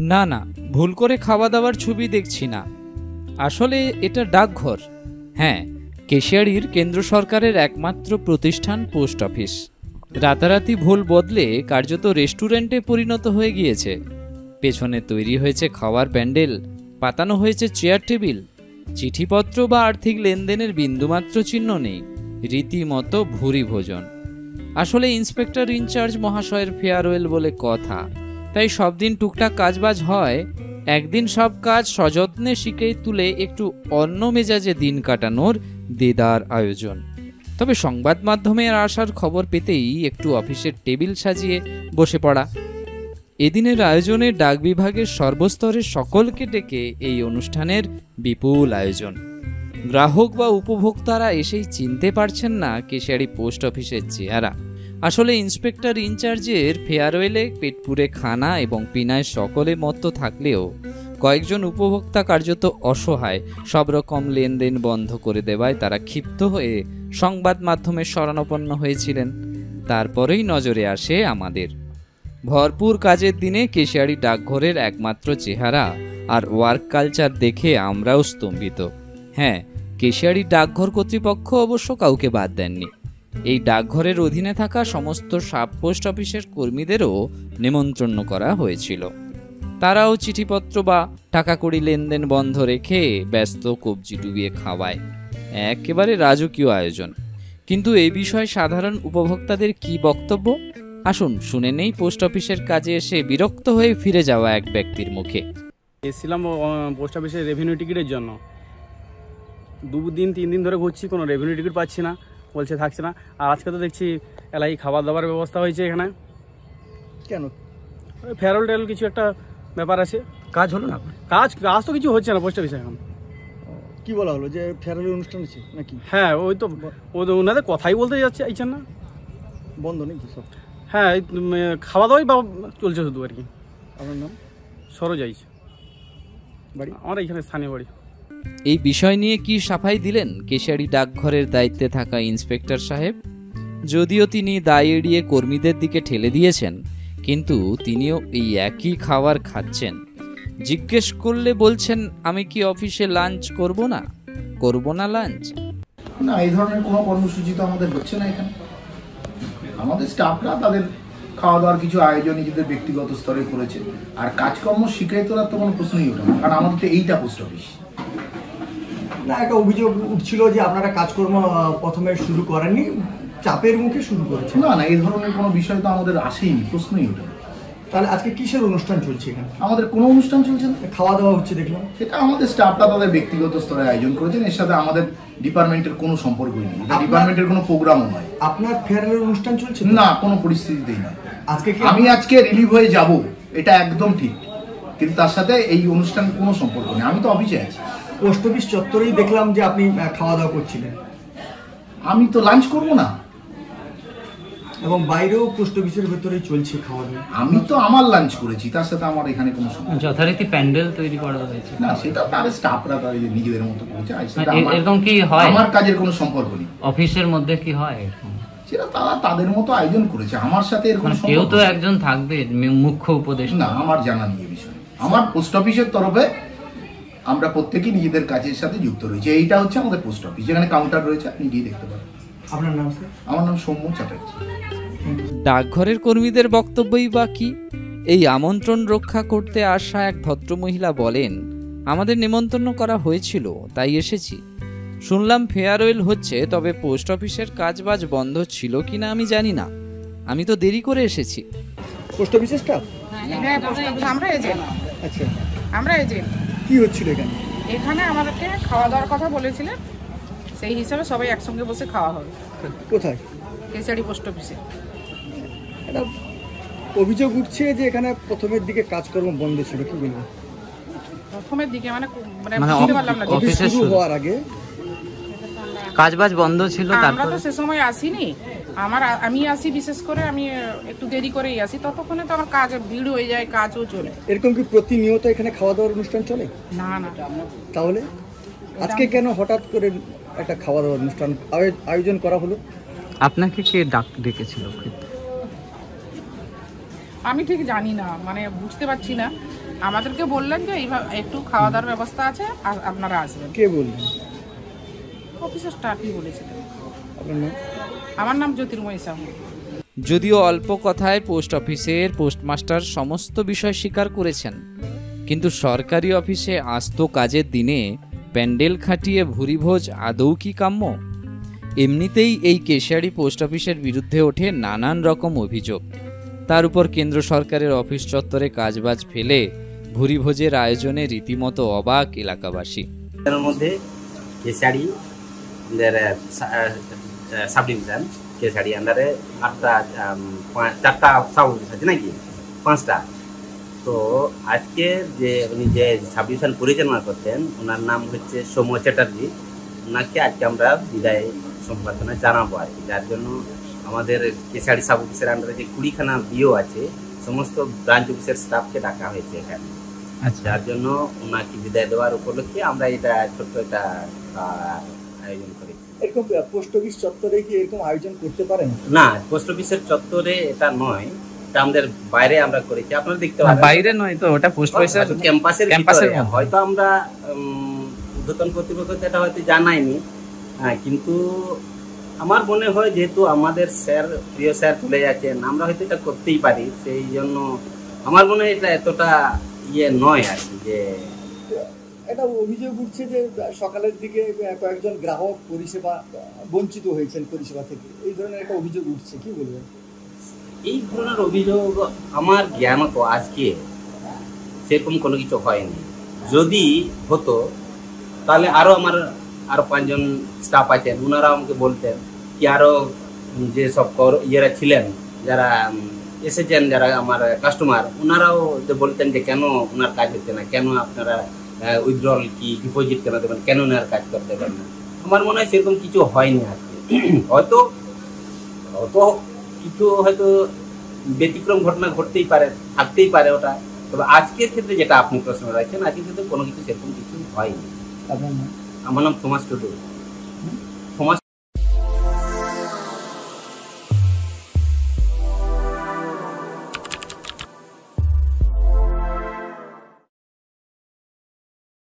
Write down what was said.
না না, ভুল করে খাওয়া দাওয়ার ছবি দেখছি না। আসলে এটা ডাকঘর। হ্যাঁ কেশিয়ারির কেন্দ্র সরকারের একমাত্র প্রতিষ্ঠান পোস্ট অফিস। রাতারাতি ভুল বদলে কার্যত রেস্টুরেন্টে পরিণত হয়ে গিয়েছে। পেছনে তৈরি হয়েছে খাওয়ার প্যান্ডেল, পাতানো হয়েছে চেয়ার টেবিল, চিঠিপত্র বা আর্থিক লেনদেনের বিন্দুমাত্র চিহ্ন নেই, রীতিমতো ভুরি ভোজন। আসলে ইন্সপেক্টর ইনচার্জ মহাশয়ের ফেয়ারওয়েল বলে কথা। তাই সব দিন টুকটাক কাজবাজ হয়। একদিন সব কাজ সযত্নে শিখে তুলে একটু অন্য মেজাজে দিন কাটানোর দেদার আয়োজন। তবে সংবাদ মাধ্যমের আসার খবর পেতেই একটু অফিসের টেবিল সাজিয়ে বসে পড়া। এদিনের আয়োজনে ডাক বিভাগের সর্বস্তরের সকলকে ডেকে এই অনুষ্ঠানের বিপুল আয়োজন। গ্রাহক বা উপভোক্তারা এসেই চিনতে পারছেন না কেশিয়ারি পোস্ট অফিসের চেহারা। আসলে ইন্সপেক্টর ইনচার্জের ফেয়ারওয়েলে, পেটপুরে খানা এবং পিনায় সকলে মত্ত থাকলেও কয়েকজন উপভোক্তা কার্যত অসহায়, সব রকম লেনদেন বন্ধ করে দেওয়ায় তারা ক্ষিপ্ত হয়ে সংবাদ মাধ্যমে শরণাপন্ন হয়েছিলেন। তারপরেই নজরে আসে আমাদের। ভরপুর কাজের দিনে কেশিয়ারি ডাকঘরের একমাত্র চেহারা আর ওয়ার্ক কালচার দেখে আমরাও স্তম্ভিত। হ্যাঁ কেশিয়ারি ডাকঘর কর্তৃপক্ষ অবশ্য কাউকে বাদ দেননি। এই ডাকঘরের অধীনে থাকা সমস্ত সাব পোস্ট অফিসের কর্মীদেরও নেমন্ত্রণ করা হয়েছিল। তারাও চিঠিপত্র বা টাকা কড়ি লেনদেন বন্ধ রেখে ব্যস্ত কবজি ডুবিয়ে খাওয়ায়। একেবারে রাজকীয় আয়োজন। কিন্তু এই বিষয়ে সাধারণ উপভোক্তাদের কি বক্তব্য? আসুন শুনে নেই পোস্ট অফিসের কাজে এসে বিরক্ত হয়ে ফিরে যাওয়া এক ব্যক্তির মুখে। এসেছিলাম পোস্ট অফিসের রেভিনিউ টিকিটের জন্য। দুদিন তিন দিন ধরে ঘুরছি, কোনো রেভিনিউ টিকিট পাচ্ছি না। বলছে থাকছে না। আর আজকে তো দেখছি এলাই খাবার দাবার ব্যবস্থা হয়েছে এখানে। কেন? ফেরল টেরল কিছু একটা ব্যাপার আছে। কাজ হলো না কাজ কাজ তো কিছু হচ্ছে না পোস্ট অফিসে এখন। কি বলা হলো? যে ফেরারের অনুষ্ঠান আছে নাকি? হ্যাঁ ওই তো ও তো ওনাদের কথাই বলতে যাচ্ছে চাইছেন না। বন্ধ নাকি সব? হ্যাঁ খাওয়া দাওয়াই বা চলছে শুধু আর কি। আপনার নাম? সরোজাইজ বাড়ি? আমার এখানে স্থানীয় বাড়ি। এই বিষয় নিয়ে কি সাফাই দিলেন কেশারি ডাকঘরের দায়িত্বে থাকা ইন্সপেক্টর সাহেব? যদিও তিনি দায় এড়িয়ে কর্মীদের দিকে ঠেলে দিয়েছেন, কিন্তু তিনিও এই একই খাবার খাচ্ছেন। জিজ্ঞেস করলে বলছেন, আমি কি অফিসে লাঞ্চ করব না? করব না লাঞ্চ? না, এই ধরনের কোনো কর্মসূচি তো আমাদের হচ্ছে না এখানে। আমাদের স্টাফরা তাদের খাওয়া দাওয়ার কিছু আয়োজন নিজেদের ব্যক্তিগত স্তরে করেছে। আর কাজকর্ম তোলার তো কোনো প্রশ্নই ওঠে না, কারণ আমাদের তো এইটা পোস্ট অফিস। না একটা অভিযোগ উঠছিল যে আপনারা কাজকর্ম প্রথমে শুরু করেননি চাপের মুখে শুরু করেছেন। না না এই ধরনের কোনো বিষয় তো আমাদের আসেইনি প্রশ্নই ওঠে তাহলে আজকে কিসের অনুষ্ঠান চলছে এখানে? আমাদের কোনো অনুষ্ঠান চলছে না। খাওয়া দাওয়া হচ্ছে দেখলাম। সেটা আমাদের স্টাফরা তাদের ব্যক্তিগত স্তরে আয়োজন করেছেন এর সাথে আমাদের ডিপার্টমেন্টের কোনো সম্পর্কই নেই। এটা ডিপার্টমেন্টের কোনো প্রোগ্রামও নয়। আপনার ফেয়ারের অনুষ্ঠান চলছে না কোনো পরিস্থিতিতেই না। আজকে আমি আজকে রিলিভ হয়ে যাব এটা একদম ঠিক। কিন্তু তার সাথে এই অনুষ্ঠান কোনো সম্পর্ক নেই। আমি তো অফিসে আছি। পোস্ট অফিস চত্বরেই দেখলাম যে আপনি খাওয়া দাওয়া করছিলেন। আমি তো লাঞ্চ করব না। এবং বাইরেও পোস্ট অফিসের ভেতরেই চলছে খাওয়া দাওয়া আমি তো আমার লাঞ্চ করেছি তার সাথে আমার এখানে কোনো যথারীতি প্যান্ডেল তৈরি করা হয়েছে। না সেটা তার স্টাফরা তাদের নিজেদের মতো করেছে সেটা এরকম কি হয়? আমার কাজের কোনো সম্পর্ক নেই। অফিসের মধ্যে কি হয় এরকম? সেটা তারা তাদের মতো আয়োজন করেছে আমার সাথে এর কোনো মানে কেউ তো একজন থাকবে মুখ্য উপদেষ্টা। না আমার জানা নেই বিষয়ে। আমার পোস্ট অফিসের তরফে আমরা প্রত্যেকেই নিজেদের কাজের সাথে যুক্ত রয়েছে। এইটা হচ্ছে আমাদের পোস্ট অফিস যেখানে কাউন্টার রয়েছে আপনি গিয়ে দেখতে পারেন। আপনার নাম স্যার আমার নাম সৌম্য চ্যাটার্জি। ডাকঘরের কর্মীদের বক্তব্যই বা কি? এই আমন্ত্রণ রক্ষা করতে আসা এক ভদ্রমহিলা বলেন আমাদের নেমন্তন্ন করা হয়েছিল তাই এসেছি। শুনলাম ফেয়ারওয়েল হচ্ছে তবে পোস্ট অফিসের কাজবাজ বন্ধ ছিল কি না আমি জানি না। আমি তো দেরি করে এসেছি। পোস্ট অফিসের স্টাফ হ্যাঁ আমরা এজেন্ট। আচ্ছা। আমরা এজেন্ট। কি হচ্ছিল এখানে? এখানে আমাদেরকে খাওয়া দাওয়ার কথা বলেছিলেন সেই হিসাবে সবাই একসঙ্গে বসে খাওয়া হবে। কোথায়? কেশারি পোস্ট অফিসে। একটা অভিযোগ উঠছে যে এখানে প্রথমের দিকে কাজকর্ম বন্ধ ছিল কি বলব? প্রথমের দিকে মানে মানে মানে বুঝতে পারলাম না অফিস- শুরু। হওয়ার আগে? কাজবাজ বন্ধ ছিল আমরা তারপর তো সে সময় আসিনি। আমার আমি আসি বিশেষ করে আমি একটু দেরি করেই আসি। ততক্ষণে তো আমার কাজ ভিড় হয়ে যায় কাজও চলে। এরকম কি প্রতিনিয়ত এখানে খাওয়া দাওয়ার অনুষ্ঠান চলে? না না। তাহলে? আজকে কেন হঠাৎ করে একটা খাওয়া দাওয়ার অনুষ্ঠান আয়োজন করা হলো? আপনাকে কে ডাক ডেকেছিল? আমি ঠিক জানি না মানে বুঝতে পারছি না। আমাদেরকে বললেন যে এইভাবে একটু খাওয়া দাওয়ার ব্যবস্থা আছে আর আপনারা আসবেন। কে বললেন? অফিসের স্টাফই বলেছিলেন। আপনার আমার নাম জ্যোতির্ময়ী সাহু। যদিও অল্প কথায় পোস্ট অফিসের পোস্টমাস্টার সমস্ত বিষয় স্বীকার করেছেন কিন্তু সরকারি অফিসে আস্ত কাজের দিনে প্যান্ডেল খাটিয়ে ভুরিভোজ আদৌ কি কাম্য? এমনিতেই এই কেশিয়ারি পোস্ট অফিসের বিরুদ্ধে ওঠে নানান রকম অভিযোগ। তার উপর কেন্দ্র সরকারের অফিস চত্বরে কাজবাজ ফেলে ভুরিভোজের আয়োজনে রীতিমতো অবাক এলাকাবাসী। মধ্যে কেশারি সাব ডিভিশন কেশারি আন্ডারে আটটা চারটা সাব আছে নাকি? পাঁচটা। তো আজকে যে উনি যে সাব ডিভিশন পরিচালনা করতেন ওনার নাম হচ্ছে সৌম্য চ্যাটার্জি। ওনাকে আজকে আমরা বিদায় সম্বর্ধনা জানাব আর কি। যার জন্য আমাদের কেশারি সাব অফিসের আন্ডারে যে কুড়িখানা বিও আছে সমস্ত ব্রাঞ্চ অফিসের স্টাফকে ডাকা হয়েছে এখানে। আচ্ছা। যার জন্য ওনাকে বিদায় দেওয়ার উপলক্ষে আমরা এটা ছোট্ট একটা আয়োজন করেছি এরকম পোস্ট অফিস চত্বরে কি এরকম আয়োজন করতে পারেন? না পোস্ট অফিসের চত্বরে এটা নয় এটা আমাদের বাইরে আমরা করেছি। আপনারা দেখতে না, পারেন। বাইরে নয় তো ওটা পোস্ট অফিসের ক্যাম্পাসের ক্যাম্পাসের হয়তো আমরা উম, ঊর্ধ্বতন কর্তৃপক্ষকে এটা হয়তো জানাইনি হ্যাঁ কিন্তু আমার মনে হয় যেহেতু আমাদের স্যার প্রিয় স্যার চলে যাচ্ছেন আমরা হয়তো এটা করতেই পারি। সেই জন্য আমার মনে হয় এটা এতটা ইয়ে নয় আর কি যে একটা অভিযোগ উঠছে যে সকালের দিকে কয়েকজন গ্রাহক পরিষেবা, বঞ্চিত হয়েছেন পরিষেবা থেকে। এই ধরনের একটা অভিযোগ উঠছে, কি বলবেন? এই ধরনের অভিযোগ আমার জ্ঞান জ্ঞানত আজকে সেরকম কোনো কিছু হয়নি। যদি হতো, তাহলে আরও আমার আরও পাঁচজন স্টাফ আছেন ওনারা আমাকে বলতেন কি আরও যে সব কর- ইয়েরা ছিলেন, যারা এসেছেন, যারা আমার কাস্টমার ওনারাও যে বলতেন যে কেন ওনার কাজ হচ্ছে না, কেন আপনারা উইথড্রল কি ডিপোজিট কেন দেবেন কেন না আর কাজ করতে পারেন না? আমার মনে হয় সেরকম কিছু হয়নি আজকে হয়তো অত কিছু হয়তো ব্যতিক্রম ঘটনা ঘটতেই পারে থাকতেই পারে ওটা। তবে আজকের ক্ষেত্রে যেটা আপনি প্রশ্ন রাখছেন আজকের ক্ষেত্রে কোনো কিছু সেরকম কিছু হয়নি। আমার নাম থমাস টুডু